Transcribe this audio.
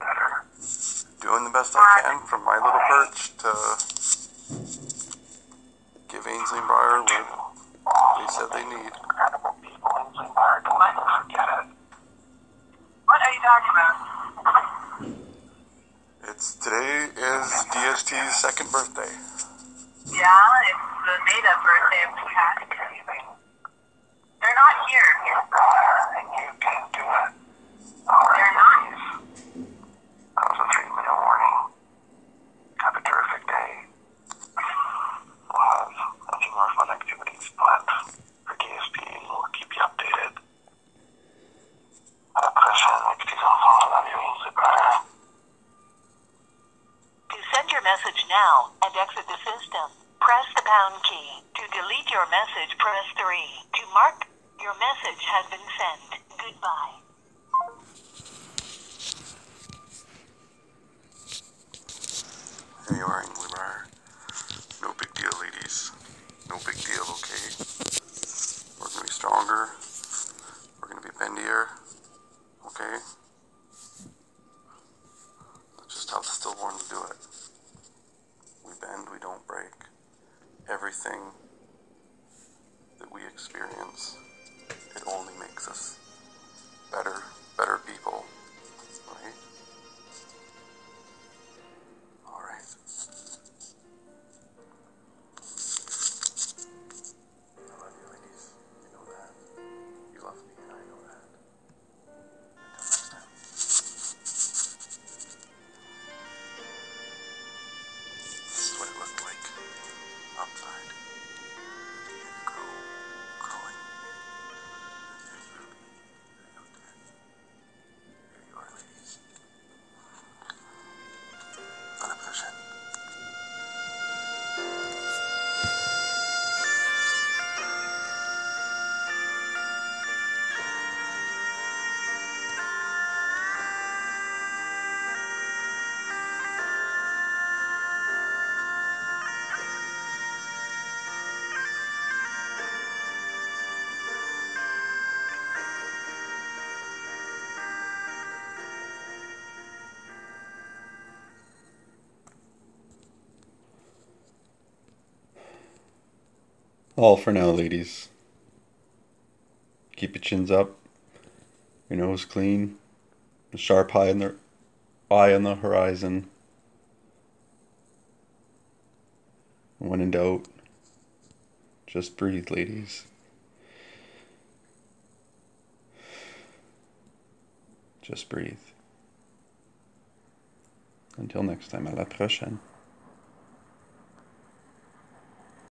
better. Doing the best I can from my little perch to give Ainsley and Briar what they said they need. Incredible people in Zimbabwe. Don't ever forget it. What are you talking about? It's today is De'Este's second birthday. Yeah, the made-up birthday of Cat. They're not here. You're brother, and you can do it. All right, They're not. That was a three-minute warning. Have a terrific day. We'll have a few more fun activities planned for KSP, we'll keep you updated. À la prochaine, mes petits enfants, l'avion, c'est pas To send your message now and exit the system, press the pound key. To delete your message, press 3. To mark your message has been sent. Goodbye. Here you it only makes us better All for now, ladies. Keep your chins up, your nose clean, a sharp eye on the eye on the horizon. When in doubt, just breathe, ladies. Just breathe. Until next time, à la prochaine.